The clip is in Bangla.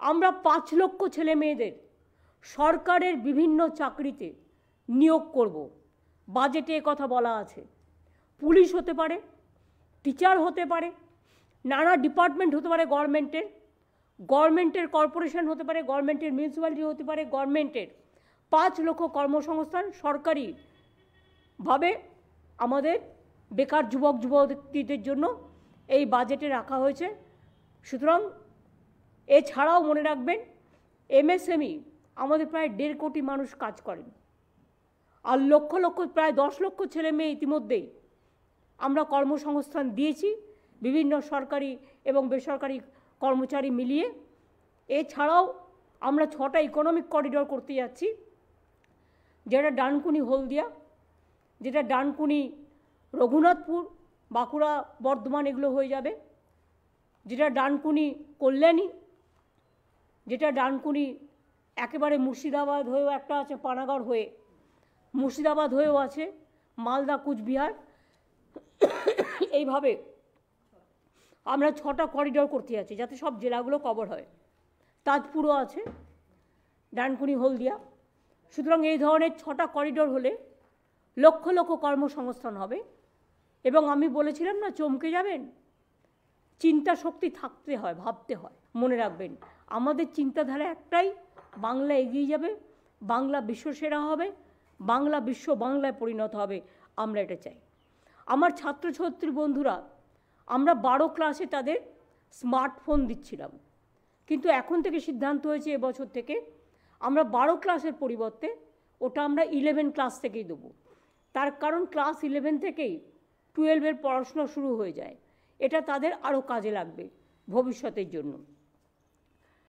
আমরা পাঁচ লক্ষ ছেলে মেয়েদের সরকারের বিভিন্ন চাকরিতে নিয়োগ করব। বাজেটে কথা বলা আছে। পুলিশ হতে পারে, টিচার হতে পারে, নানা ডিপার্টমেন্ট হতে পারে গভর্নমেন্টের গভর্নমেন্টের কর্পোরেশন হতে পারে, গভর্নমেন্টের মিউনিসিপ্যালিটি হতে পারে, গভর্নমেন্টের পাঁচ লক্ষ কর্মসংস্থান সরকারি ভাবে আমাদের বেকার যুবক, যুবতীদের জন্য এই বাজেটে রাখা হয়েছে। সুতরাং এছাড়াও মনে রাখবেন, এমএসএমই আমাদের প্রায় দেড় কোটি মানুষ কাজ করেন। আর লক্ষ লক্ষ, প্রায় দশ লক্ষ ছেলে মেয়ে ইতিমধ্যেই আমরা কর্মসংস্থান দিয়েছি, বিভিন্ন সরকারি এবং বেসরকারি কর্মচারী মিলিয়ে। এছাড়াও আমরা ছটা ইকোনমিক করিডোর করতে যাচ্ছি, যেটা ডানকুনি, হলদিয়া, যেটা ডানকুনি, রঘুনাথপুর, বাঁকুড়া, বর্ধমান এগুলো হয়ে যাবে, যেটা ডানকুনি, কল্যাণী যেটা ডানকুনি একেবারে মুর্শিদাবাদ হয়েও একটা আছে, পানাগড় হয়ে। মুর্শিদাবাদ হয়েও আছে, মালদা, কুচবিহার। এইভাবে আমরা ছটা করিডোর করতে যাচ্ছি, যাতে সব জেলাগুলো কভার হয়। তাজপুরও আছে, ডানকুনি, হলদিয়া। সুতরাং এই ধরনের ছটা করিডোর হলে লক্ষ লক্ষ কর্মসংস্থান হবে। এবং আমি বলেছিলাম না, চমকে যাবেন? চিন্তা শক্তি থাকতে হয়, ভাবতে হয়। মনে রাখবেন, আমাদের চিন্তাধারা একটাই, বাংলা এগিয়ে যাবে, বাংলা বিশ্বসেরা হবে, বাংলা বিশ্ব বাংলায় পরিণত হবে, আমরা এটা চাই। আমার ছাত্রছাত্রী বন্ধুরা, আমরা বারো ক্লাসে তাদের স্মার্টফোন দিচ্ছিলাম। কিন্তু এখন থেকে সিদ্ধান্ত হয়েছে এবছর থেকে, আমরা বারো ক্লাসের পরিবর্তে ওটা আমরা ইলেভেন ক্লাস থেকেই দেবো। তার কারণ ক্লাস ইলেভেন থেকেই টুয়েলভের পড়াশোনা শুরু হয়ে যায়। এটা তাদের আরও কাজে লাগবে ভবিষ্যতের জন্য।